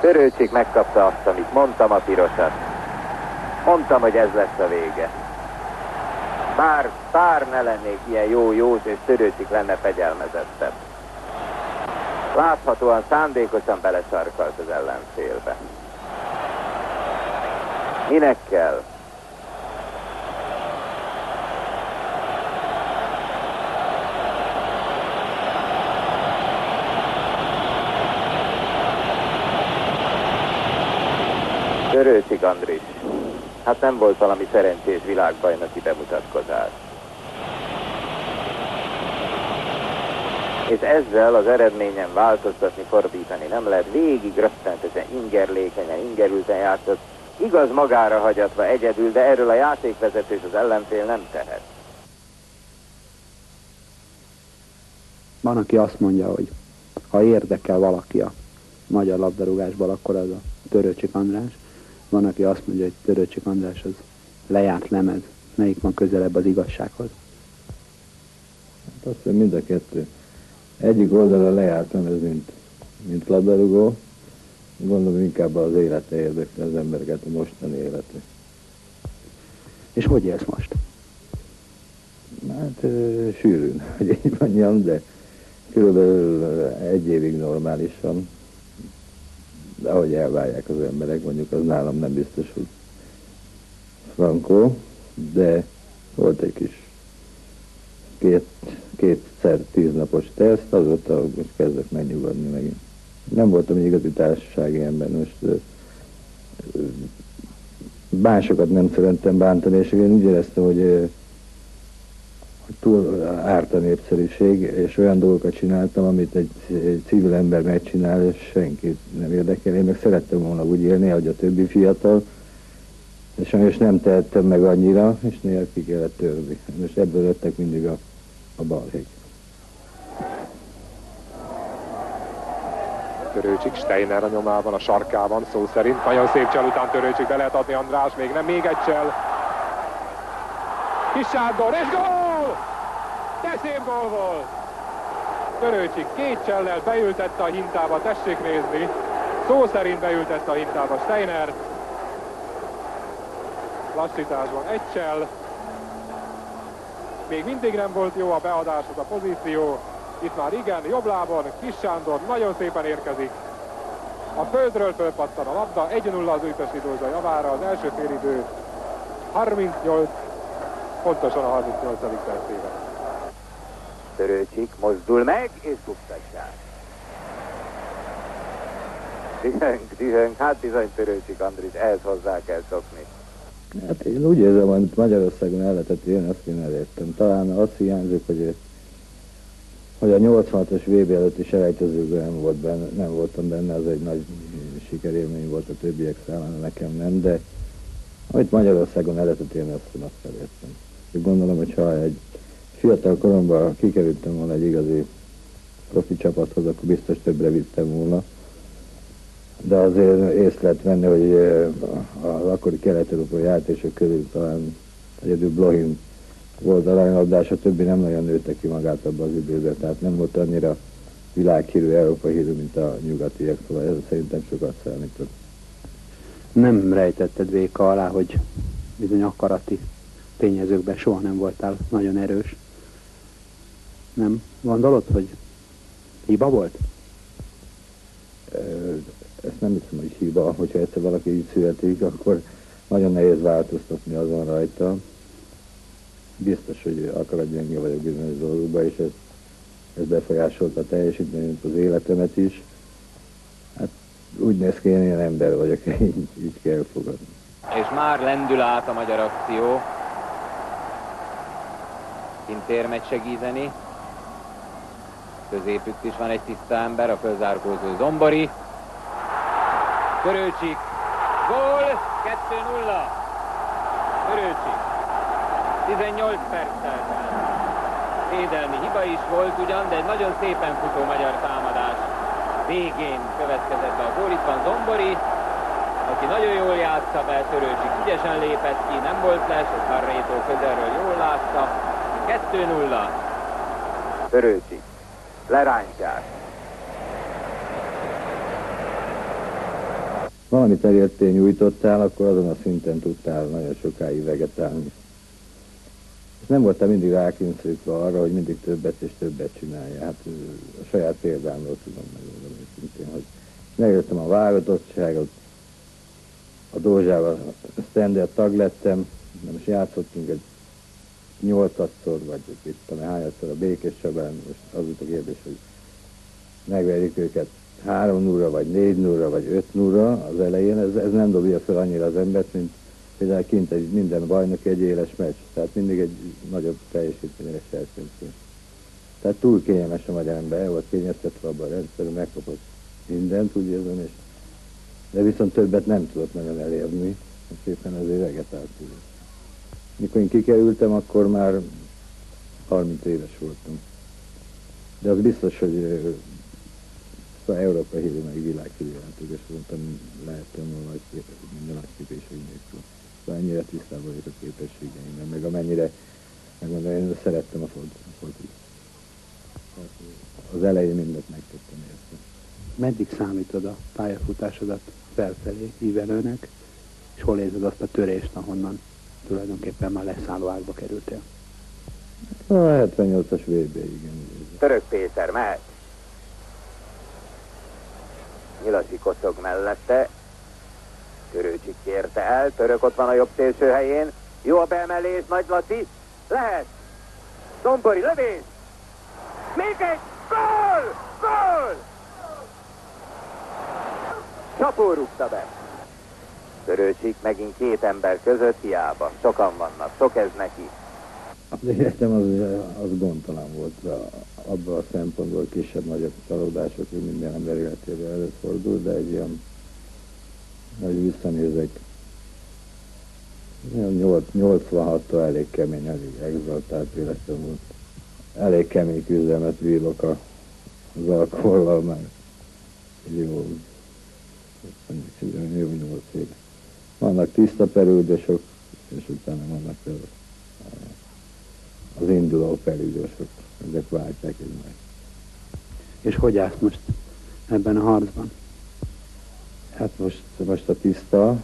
Törőcsik megkapta azt, amit mondtam a pirosat. Mondtam, hogy ez lesz a vége. Bár, bár ne lennék ilyen jó jó és törőcsik lenne fegyelmezettebb. Láthatóan szándékosan belesarkalt az ellenfélbe. Minek kell? Törőcsik Andris. Hát nem volt valami szerencsés világbajnoki bemutatkozás. És ezzel az eredményen változtatni, fordítani nem lehet. Végig rösszentesen ingerlékenyen, ingerülten játszott. Igaz magára hagyatva egyedül, de erről a játékvezető és az ellenfél nem tehet. Van, aki azt mondja, hogy ha érdekel valaki a magyar labdarúgásból, akkor az a Törőcsik András. Van, aki azt mondja, hogy Törőcsik András az lejárt lemez. Melyik van közelebb az igazsághoz? Hát azt hiszem mind a kettő. Egyik oldalra lejárt lemez, mint, mint labdarúgó. Gondolom inkább az élete érdekli az embereket, a mostani élete. És hogy élsz most? Hát sűrűn, hogy így mondjam, de körülbelül egy évig normálisan de ahogy elválják az emberek, mondjuk az nálam nem biztos, hogy frankó, de volt egy kis két, kétszer tíznapos teszt, azóta most kezdek megnyugodni megint. Nem voltam egy igazi társasági ember, most másokat nem szerettem bántani, és én úgy éreztem, hogy túl árt a népszerűség, és olyan dolgokat csináltam, amit egy, egy civil ember megcsinál, és senkit nem érdekel. Én meg szerettem volna úgy élni, hogy a többi fiatal, és sajnos nem tehettem meg annyira, és néha ki kellett törni. Most ebből jöttek mindig a, a balhék. Törőcsik, Steiner a nyomában, a sarkában, szó szerint. Nagyon szép csel után Törőcsik, be lehet adni András, még nem, még egy csel. Kis Sándor, és gól! Szép gól volt! Törőcsik két csellel beültette a hintába, tessék nézni. Szó szerint beültette a hintába Steiner. Lassításban egy csell. Még mindig nem volt jó a beadáshoz a pozíció. Itt már igen, jobb lábon, Kis Sándor nagyon szépen érkezik. A földről fölpattan a labda, 1-0 az Újpesti Dózsa javára, az első félidő 38 pontosan a 38. percében. Törőcsik mozdul meg, és futtassák. Dühöng, dühöng, hát bizony Törőcsik Andris, ehhez hozzá kell szokni. Hát én úgy érzem, hogy Magyarországon el lehetett élni, azt én elértem. Talán azt hiányzik, hogy, hogy a 86-os VB előtti selejtezőben nem, volt benne, nem voltam benne, az egy nagy sikerélmény volt a többiek számára, nekem nem, de amit Magyarországon el lehetett élni, azt én azt elértem. Gondolom, hogy ha egy fiatal koromban kikerültem volna egy igazi profi csapathoz, akkor biztos többre vittem volna. De azért észre lehet venni, hogy az akkori kelet-európai játékosok közül talán egyedül Blohin volt a aranyladás, a többi nem nagyon nőtte ki magát abban az időben, tehát nem volt annyira világhírű, európai hírű, mint a nyugatiak, szóval ez szerintem sokat számított. Nem rejtetted véka alá, hogy bizony akarati tényezőkben soha nem voltál nagyon erős. Nem gondolod, hogy hiba volt? Ezt nem hiszem, hogy hiba. Hogyha egyszer valaki így születik, akkor nagyon nehéz változtatni azon rajta. Biztos, hogy akaratgyenge vagyok bizonyos dolgokban, és ez, ez befolyásolta a teljesítményt, az életemet is. Hát úgy néz ki, én ilyen ember vagyok, így, így kell fogadni. És már lendül át a magyar akció. Szintérmet segíteni. Középük is van egy tiszta ember, a fölzárkózó Zombori. Körőcsik. Gól! 2-0. Körőcsik. 18 perccel. Védelmi hiba is volt ugyan, de egy nagyon szépen futó magyar támadás végén következett be a gól. Itt van Zombori, aki nagyon jól játsza be, Törőcsik ügyesen lépett ki, nem volt les, Harrétó közelről jól látta. 2-0. Törőcsik. Lerántják. valamit elértél, nyújtottál, akkor azon a szinten tudtál nagyon sokáig vegetálni. És nem voltam mindig rákényszerítve arra, hogy mindig többet és többet csinálja. Hát a saját példámról tudom megmondani szintén, hogy megjöttem a válogatottságot, a Dózsával standard tag lettem, nem is játszottunk egy nyolcadszor, vagy itt a hányadszor a Békés Csabán, most az a kérdés, hogy megverjük őket három núra, vagy négy núra, vagy öt núra az elején, ez, ez nem dobja fel annyira az embert, mint például kint egy minden bajnok egy éles meccs, tehát mindig egy nagyobb teljesítményre szerzünk. Tehát túl kényelmes a magyar ember, el volt kényeztetve abban a rendszerben, megkapott mindent, úgy érzem, és de viszont többet nem tudott nagyon elérni, szépen azért vegetált. Mikor én kikerültem, akkor már 30 éves voltam. De az biztos, hogy szóval Európa hírű meg világhírű játék, és mondtam, lehettem volna nagy, minden képesség nélkül. Szóval ennyire tisztában vagyok a képességeimben, meg amennyire, megmondom, én szerettem a focit. Az elején mindent megtettem érte. Meddig számítod a pályafutásodat felfelé ívelőnek, és hol érzed azt a törést, ahonnan tulajdonképpen már leszálló ágba kerültél? A 78-as VB, igen. Török Péter mehet. Nyilasi koszog mellette. Törőcsik kérte el, török ott van a jobb szélső helyén. Jó a beemelés, Nagy Laci. Lehet. Dombori, lövés. Még egy. Gól! Gól! Csapó rúgta be. Törőcsik megint két ember között hiába. Sokan vannak, sok ez neki. Az életem az, az gondtalan volt. Abban a szempontból kisebb-nagyobb csalódások, hogy minden ember életében előfordul, de egy ilyen, hogy visszanézek, 86-tól elég kemény, elég exaltált életem volt. Elég kemény küzdelmet vívok a, az alkohollal már. Jó, jó nyolc év. Vannak tiszta perődösök, és utána vannak az induló perődösök. Ezek váltják egymást. És hogy állsz most ebben a harcban? Hát most, most a tiszta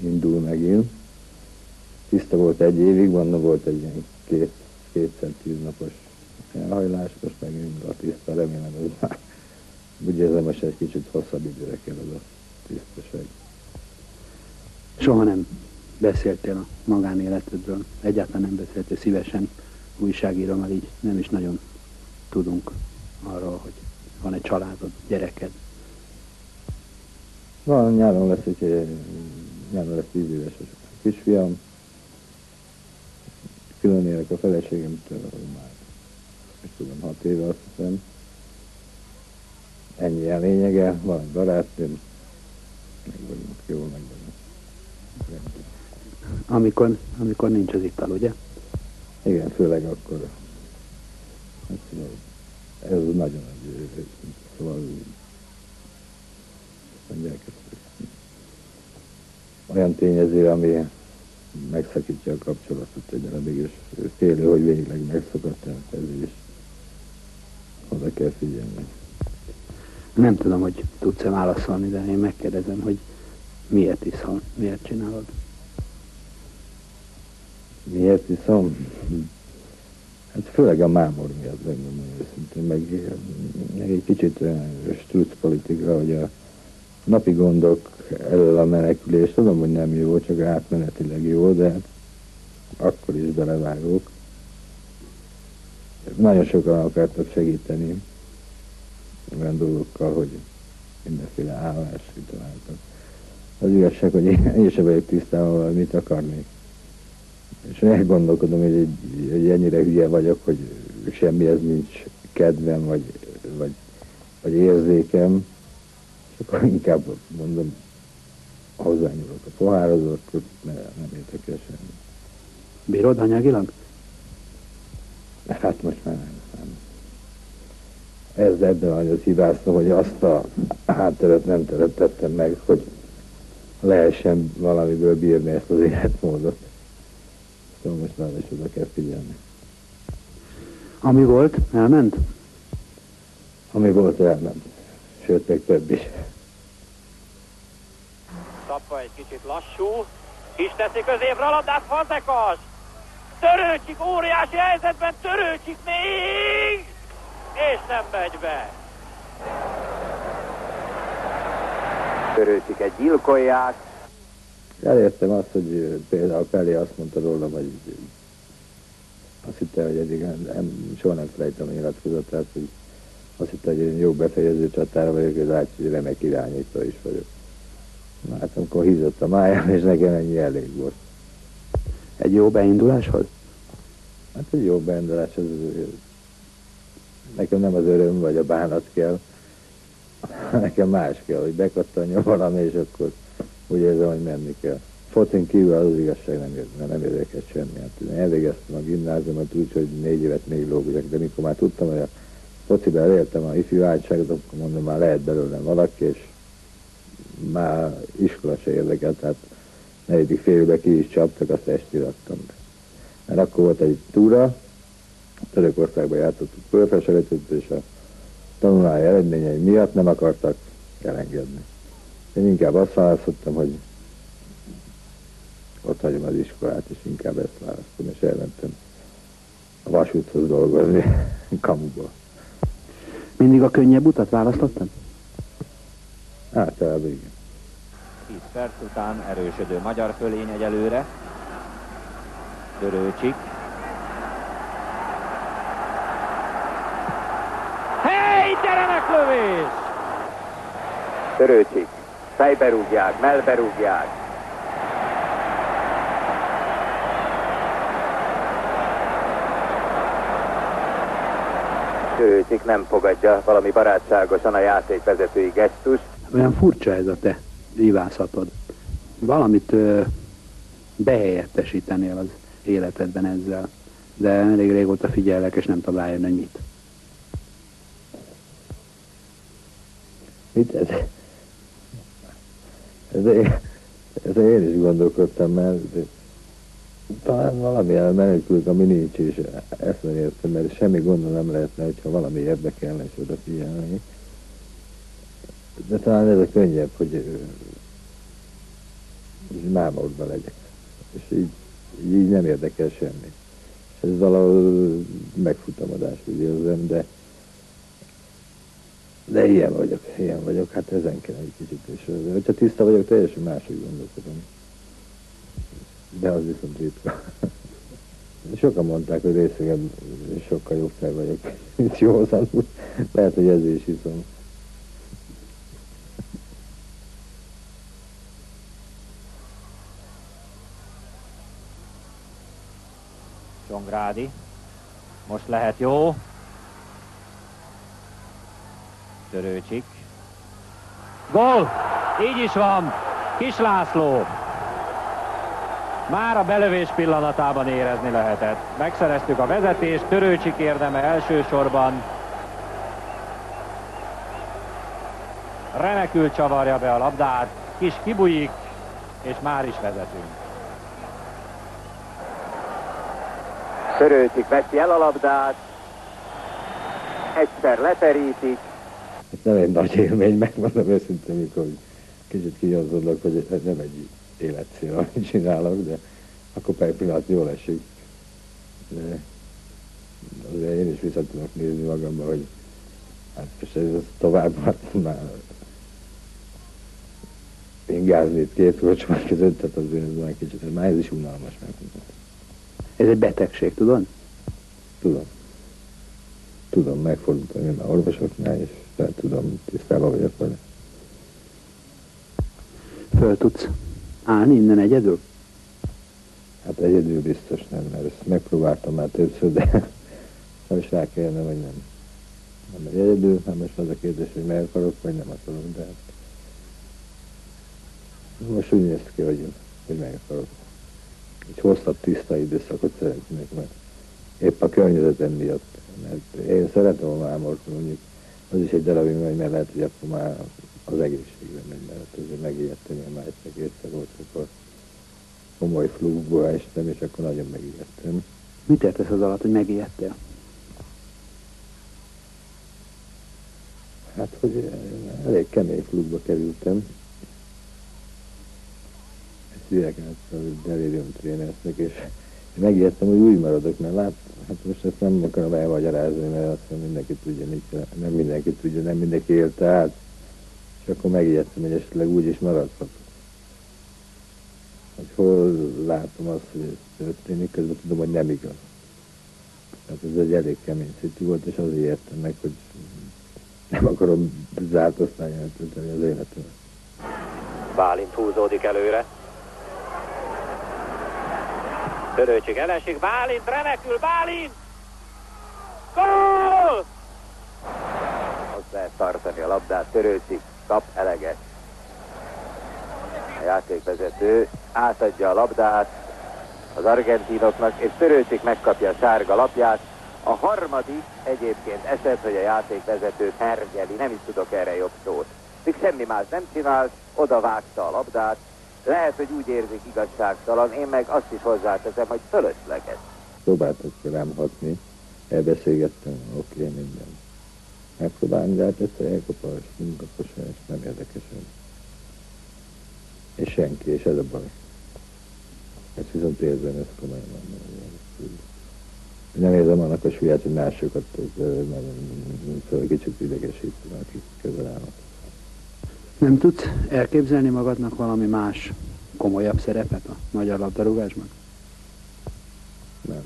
indul megint. Tiszta volt egy évig, vannak volt egy ilyen két, kétszer tíz napos elhajlás, most megint a tiszta, remélem ez már úgy érzem, most egy kicsit hosszabb időre kell az a tisztaság. Beszéltél a magánéletedről, egyáltalán nem beszéltél szívesen újságíró, mert így nem is nagyon tudunk arról, hogy van egy családod, gyereked. Van, nyáron lesz egy, nyáron lesz tíz éves a kisfiam. Külön élek a feleségemtől, már, és tudom, hat éve azt hiszem ennyi a lényege, van egy barátnőm, meg vagyunk jól, meg vagyunk. Amikor, amikor nincs az ital, ugye? Igen, főleg akkor. Hát, szóval, ez nagyon egy, szóval mondják, olyan tényező, ami megszakítja a kapcsolatot egy darabig, és félő, hogy végleg megszakadt, ez is oda kell figyelni. Nem tudom, hogy tudsz-e válaszolni, de én megkérdezem, hogy miért iszol, miért csinálod? Miért iszom? Hát főleg a mámor miatt, megmondom őszintén, meg, meg egy kicsit struc politika, hogy a napi gondok elől a menekülés, tudom, hogy nem jó, csak átmenetileg jó, de akkor is belevágok. Nagyon sokan akartak segíteni, olyan dolgokkal, hogy mindenféle állás találtak. Az igazság, hogy én, én sem vagyok tisztában, mit akarnék. És elgondolkodom, hogy, egy, hogy ennyire hülye vagyok, hogy semmihez nincs kedvem, vagy, vagy, vagy érzékem, és akkor inkább mondom, hozzányúlok a pohárhoz, akkor mert nem értek el semmi. Bírod anyagilag? Hát most már nem ez ebben az hibáztam, hogy azt a hátteret nem teremtettem meg, hogy lehessen valamiből bírni ezt az életmódot. Szóval most már is oda kell figyelni. Ami volt, elment? Ami volt, elment. Sőt, még több is. Rácpa egy kicsit lassú. Kis teszi középre a labdát, Fazekas! Törőcsik óriási helyzetben, törőcsik még! És nem megy be. Törőcsik egy gyilkolják. Elértem azt, hogy például Pelé azt mondta róla, hogy azt hitte, hogy eddig nem, soha nem felejtem a nyilatkozatát, hogy azt hitte, hogy én jó befejező csatára vagyok, és látja, hogy remek irányító is vagyok. Na, hát amikor hízott a májám, és nekem ennyi elég volt. Egy jó beinduláshoz? Hát egy jó beindulás, az, nekem nem az öröm vagy a bánat kell, nekem más kell, hogy bekattanja valami, és akkor úgy érzem, hogy menni kell. Focin kívül az igazság nem, ér, nem érdekes semmi. Hát én elvégeztem a gimnáziumot úgy, hogy négy évet még lógulok, de mikor már tudtam, hogy a focibe elértem a ifjú váltságot, akkor mondom, már lehet belőlem valaki, és már iskola se érdekelt, tehát negyedik félbe ki is csaptak, azt esti raktam be. Mert akkor volt egy túra, Törökországban játszottuk fölfeselőtőt, és a tanulmány eredményei miatt nem akartak elengedni. Én inkább azt választottam, hogy ott hagyom az iskolát, és inkább ezt választom, és elmentem a vasúthoz dolgozni, kamuba. Mindig a könnyebb utat választottam? Általában igen. 10 perc után erősödő magyar fölény egyelőre. Dörőcsik. Hey, gyere lövés! Dörőcsik. Fejbe rúgják, melbe rúgják. Dörőcsik nem fogadja valami barátságosan a játékvezetői gesztus. Olyan furcsa ez a te hívászatod. Valamit ö, behelyettesítenél az életedben ezzel. De elég régóta figyellek, és nem tudom rájönni, hogy mit. Mit ez? Én, ez én is gondolkodtam, mert talán valami elmenekült, ami nincs, és ezt nem értem, mert semmi gondol nem lehetne, hogyha valami érdekelne, és odafigyelni. De talán ez a könnyebb, hogy mámorban legyek. És így, így nem érdekel semmi. És ez valahol megfutamodás, úgy érzem, de de ilyen vagyok, ilyen vagyok, hát ezen kell egy kicsit, és hogyha tiszta vagyok, teljesen máshogy gondolkodom. De az viszont ritka. Sokan mondták, hogy részegen sokkal jobb fel vagyok, mint jó Lehet, hogy ezért is hiszem. Csongrádi. Most lehet jó. Törőcsik. Gól! Így is van. Kis László. Már a belövés pillanatában érezni lehetett. Megszereztük a vezetést, Törőcsik érdeme elsősorban. Remekül csavarja be a labdát, kis kibujik, és már is vezetünk. Törőcsik veszi el a labdát, egyszer leterítik, ez nem egy nagy élmény, megmondom őszintén, mikor kicsit kinyomzódlak, hogy ez nem egy életcél, amit csinálok, de akkor per pillanat jól esik. De azért én is vissza tudok nézni magamba, hogy hát most ez tovább, hát már ingázni itt két kocsmár között, tehát azért ez már kicsit, már ez is unalmas. Mert... Ez egy betegség, tudod? Tudom. Tudom, megfordultam én már orvosoknál, és fel tudom, tisztában vagyok vele. Föl tudsz állni innen egyedül? Hát egyedül biztos nem, mert ezt megpróbáltam már többször, de most rá kellene, vagy nem. Nem megy egyedül, nem most az a kérdés, hogy meg akarok, vagy nem akarok, de hát most úgy néz ki, hogy, hogy meg akarok. Egy hosszabb, tiszta időszakot szeretnék, mert épp a környezetem miatt. Mert én szeretem a mámort, mondjuk az is egy darabig megy, mert lehet, hogy akkor már az egészségre megy, mert azért megijedtem, én már egyszer kétszer volt, akkor komoly flugból estem, és akkor nagyon megijedtem. Mit értesz az alatt, hogy megijedtél? Hát, hogy elég kemény flugba kerültem, át a delirium trénersnek, és megijedtem, hogy úgy maradok, mert lát, hát most ezt nem akarom elmagyarázni, mert azt mindenki tudja, mit nem mindenki tudja, nem mindenki élte át, és akkor megijedtem, hogy esetleg úgy is maradhat. Hogy hol látom azt, hogy ez történik, közben tudom, hogy nem igaz. Tehát ez egy elég kemény szitu volt, és azért értem meg, hogy nem akarom zárt osztályon eltölteni az életemet. Bálint húzódik előre. Törőcsik elesik, Bálint remekül, Bálint! Gól! Lehet tartani a labdát, Törőcsik kap eleget. A játékvezető átadja a labdát az argentinoknak, és Törőcsik megkapja a sárga lapját. A harmadik egyébként eset, hogy a játékvezető mergeli, nem is tudok erre jobb szót. Még semmi más nem csinált, oda vágta a labdát, lehet, hogy úgy érzik igazságtalan, én meg azt is hozzáteszem, hogy fölösleges. Próbáltak rám hatni, elbeszélgettem, oké, okay, minden. Megpróbálni, de hát egyszer elkapás, munkakos, és nem érdekes. És senki, és ez a baj. Ezt viszont érzem, ez komolyan van. Nem érzem annak a súlyát, hogy másokat szóval kicsit idegesítem, akik közel állnak. Nem tudsz elképzelni magadnak valami más komolyabb szerepet a magyar labdarúgásban? Nem.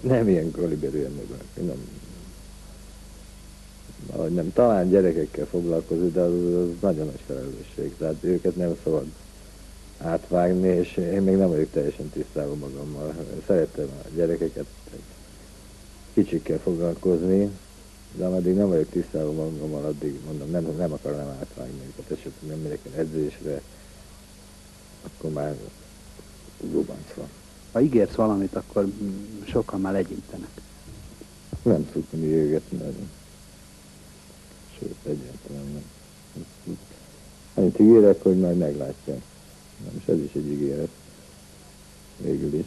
Nem ilyen kaliberű ember. Nem. Ahogy nem, talán gyerekekkel foglalkozik, de az, az nagyon nagy felelősség. Tehát őket nem szabad átvágni, és én még nem vagyok teljesen tisztában magammal. Szeretem a gyerekeket, kicsikkel foglalkozni, de ameddig nem vagyok tisztában magammal, addig mondom, nem, nem akarnám átvágni őket, esetleg nem megyek edzésre, akkor már gubanc van. Ha ígérsz valamit, akkor sokan már legyintenek. Nem szoktam ígérgetni nagyon. Sőt, egyáltalán nem. Annyit ígérek, hogy majd meglátják. És ez is egy ígéret. Végül is.